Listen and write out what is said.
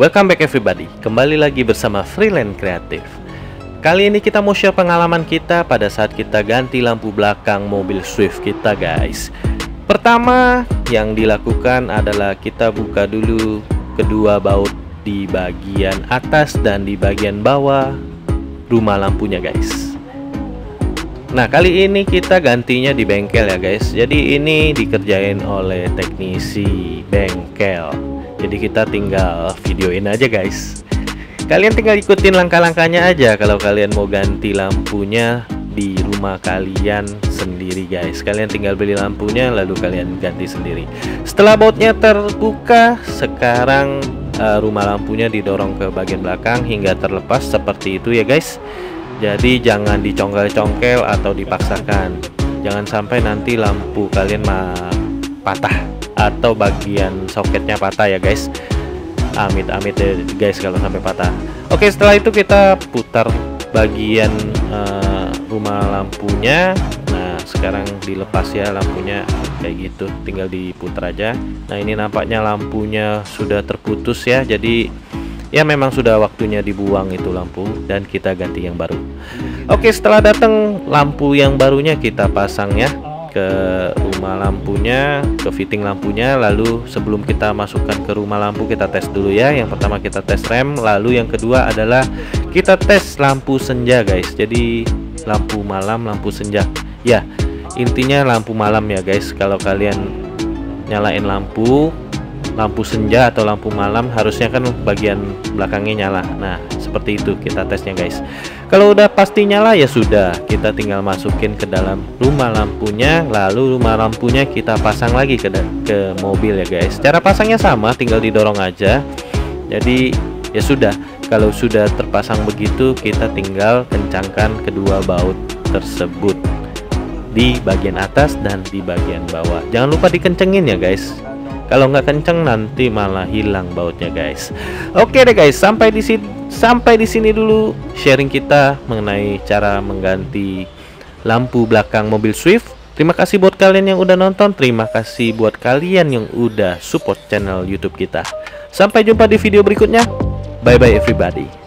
Welcome back everybody, kembali lagi bersama Freelance Kreatif. Kali ini kita mau share pengalaman kita pada saat kita ganti lampu belakang mobil Swift kita guys. Pertama yang dilakukan adalah kita buka dulu kedua baut di bagian atas dan di bagian bawah rumah lampunya guys. Nah kali ini kita gantinya di bengkel ya guys. Jadi ini dikerjain oleh teknisi bengkel jadi kita tinggal videoin aja guys. Kalian tinggal ikutin langkah-langkahnya aja kalau kalian mau ganti lampunya di rumah kalian sendiri guys. Kalian tinggal beli lampunya lalu kalian ganti sendiri. Setelah bautnya terbuka sekarang uh, rumah lampunya didorong ke bagian belakang hingga terlepas seperti itu ya guys. Jadi jangan dicongkel-congkel atau dipaksakan. Jangan sampai nanti lampu kalian patah atau bagian soketnya patah ya guys. Amit-amit ya guys kalau sampai patah. Oke setelah itu kita putar bagian uh, rumah lampunya. Nah sekarang dilepas ya lampunya kayak gitu. Tinggal diputar aja. Nah ini nampaknya lampunya sudah terputus ya. Jadi ya memang sudah waktunya dibuang itu lampu dan kita ganti yang baru. Oke setelah datang lampu yang barunya kita pasang ya ke rumah lampunya ke fitting lampunya. Lalu sebelum kita masukkan ke rumah lampu kita tes dulu ya. Yang pertama kita tes rem lalu yang kedua adalah kita tes lampu senja guys. Jadi lampu malam lampu senja. Ya intinya lampu malam ya guys. Kalau kalian nyalain lampu lampu senja atau lampu malam harusnya kan bagian belakangnya nyala. Nah seperti itu kita tesnya guys. Kalau udah pasti nyala ya sudah. Kita tinggal masukin ke dalam rumah lampunya lalu rumah lampunya kita pasang lagi ke, ke mobil ya guys. Cara pasangnya sama tinggal didorong aja. Jadi ya sudah. Kalau sudah terpasang begitu kita tinggal kencangkan kedua baut tersebut di bagian atas dan di bagian bawah. Jangan lupa dikencengin ya guys kalau nggak kenceng nanti malah hilang bautnya guys. Oke deh guys sampai di sini sampai di sini dulu sharing kita mengenai cara mengganti lampu belakang mobil Swift. Terima kasih buat kalian yang udah nonton. Terima kasih buat kalian yang udah support channel YouTube kita. Sampai jumpa di video berikutnya. Bye bye everybody